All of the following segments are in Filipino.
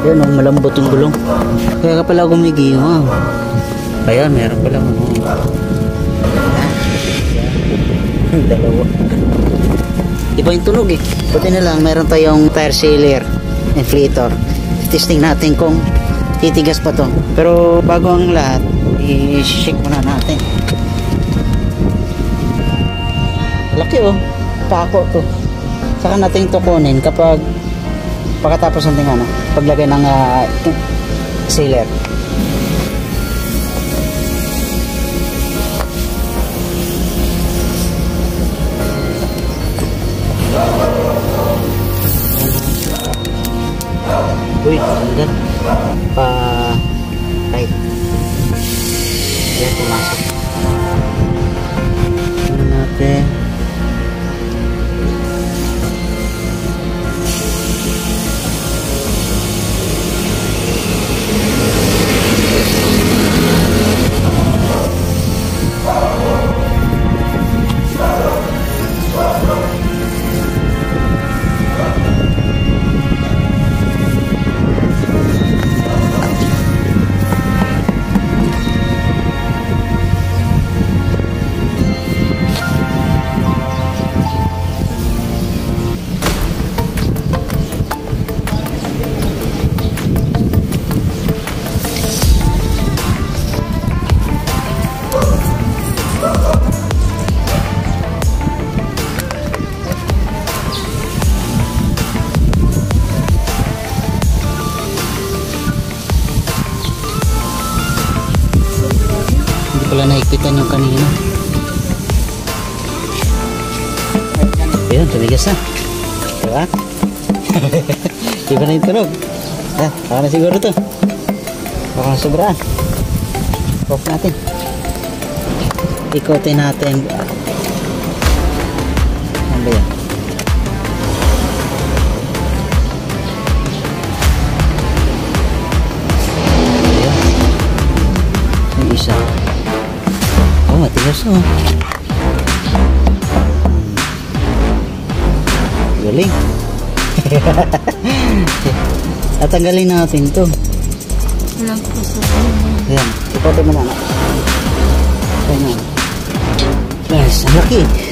Ayan, oh, malambot yung gulong. Kaya ka pala gumigiwa. Ayan, meron pala. Oh. Dalawa. Iba yung tunog eh. Buti na lang, meron tayong tire sealer, inflator. Testing natin kung titigas pa to. Pero bago ang lahat, i-shake muna natin. Laki oh. Pako to. Saka natin ito kunin kapag pagkatapos ng ano, paglagay ng uh, sealer. Uy, hanggang pa right. Yan, pumasok. Naikpitan yung kanina. Ayun, tumigas na. Diba? Iba na yung tunog. Ah, baka na siguro to. Baka na sobraan. Off natin. Ikotin natin. Ano ba yan? Matigas oh. Galing. Tatanggalin natin to. Walang puso. Ayan, ikotin mo na. Ayan. Guys, ang laki.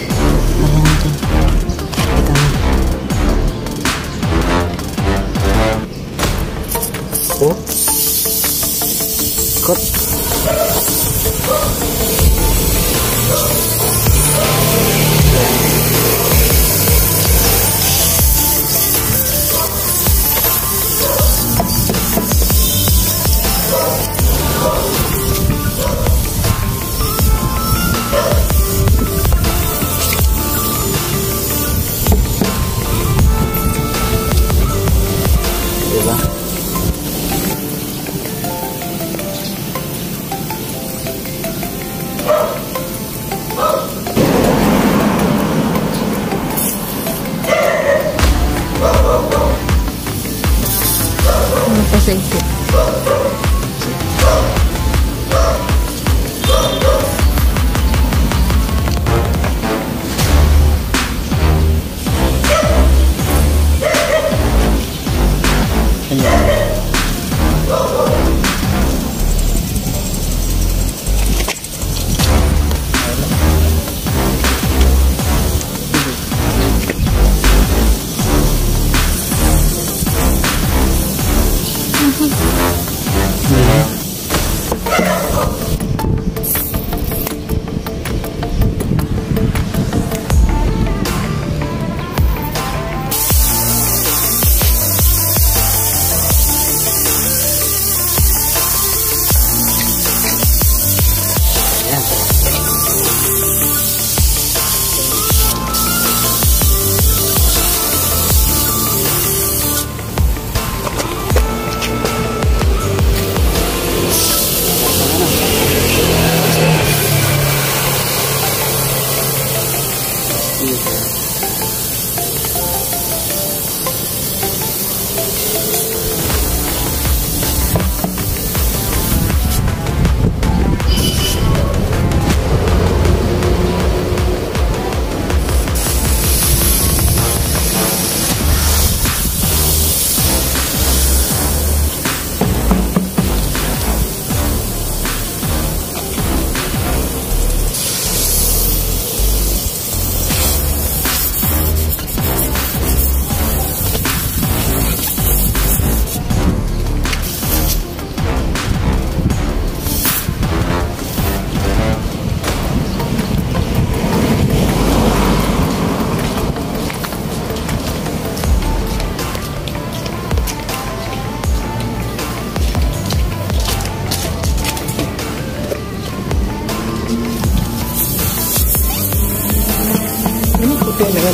走吧。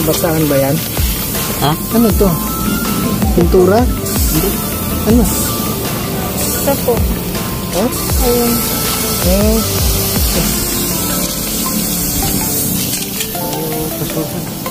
Basahan ba yan? Ha? Ano to? Pintura? Ano? Ito po. Ha? Ayun. Eh, Pasukan.